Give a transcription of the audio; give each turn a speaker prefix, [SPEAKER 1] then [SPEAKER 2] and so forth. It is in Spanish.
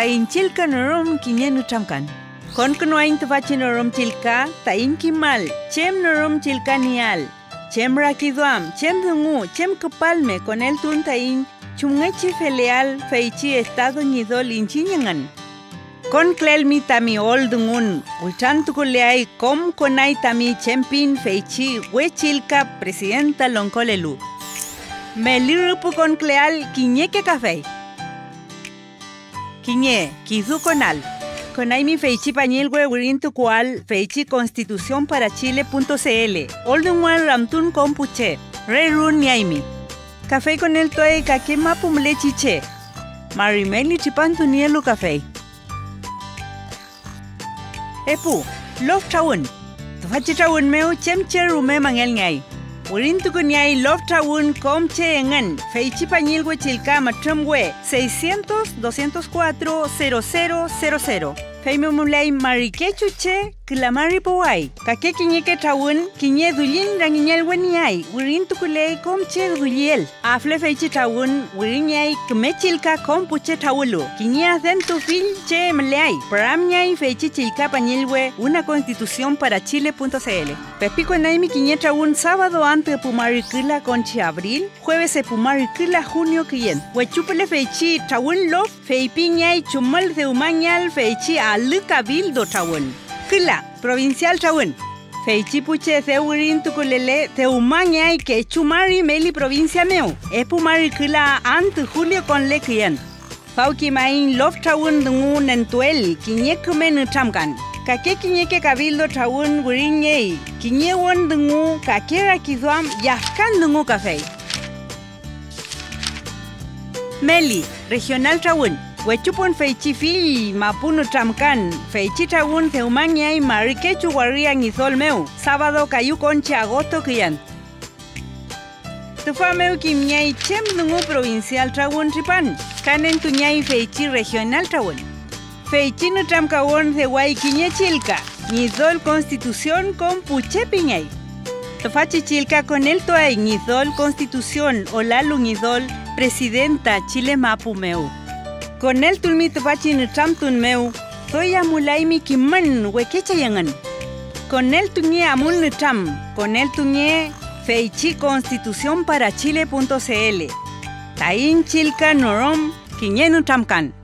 [SPEAKER 1] tayin chilka norom kinyenu chamkan. Kon kunoain tufachi norom chilka, tayin kimal, chem norom chilka nial. Chem rakiduam, chem dungu, chem kupalme con el tun tayin chungechi feleal feichi estado nidol inchinyangan. Con klel mi tami ol dungun, uchan tukuleai kom konai tami chempin feichi wechilka presidenta lonkolelu. Me lirupu con cleal quiñeque café. Quiñe, kizu conal. Conai mi feichi pañilwe wirintu cual feichi constitución para chile.cl. Oldunguan ramtun compuche. Re run niaimi. Café con el toe kake mapum lechiche. Marimeli chipantu nielu café. Epu, lof chawun. Tufachi chawun meu chemche rume mangel ngai. Urin tukunyai lof chawun komche engan. Feichi pañilwe chilka matramwe 600 204 0000. Feime mulai marikechuche kilamari powai. Kake kiñeke chawun kiñe dulin rangiñal weniai. Urin tukulei komche duliel. Afle feichi chawun urinyai kmechilka kompuche chawulu. Kiñe hacen tu fil che mleai. Pramñai feichi chilka pañilwe una constitución para chile.cl. Pepico naimi kiñe chawun sábado antes pumarikila conchi abril. Jueves se pumarikila junio quien. Huechupele feichi chawun lof feipiñai chumal de umañal feichi bildo chawun. Kila, provincial chawun. Feichi puche theurin tukulele teumañai que chumari meli provincia meu. Epumari kila ant julio con le quien. Fauki main lof chawun dungu nentuel kiñekumen chamkan. Kake kiñeke cabildo chawun wiriñei. Kiñe won dungu kakera kizuam yaskan dungu café. Meli, regional chawun. Huechupon feichi fi mapunu chamkan. Feichi chawun theumañai marikechu warrian izol meu. Sábado kayu conche agosto kian. Tufa meu kimñai chem dungu provincial chawun tripan. Kanen tuñai feichi regional chawun. Feichi no chamkawon de guayquiñe chilka. Nizol constitución con puche piñay. Tofachi chilka con el toay nizol constitución o la lunizol presidenta Chile mapu meu. Con el tulmi tofachi ni tramtun meu. Soy amulai mi kiman huequecha yangan. Con el tuñe amul ni tram. Con el tuñe feichi constitución para chile.cl. Tain chilka norom kiñenu tramkan.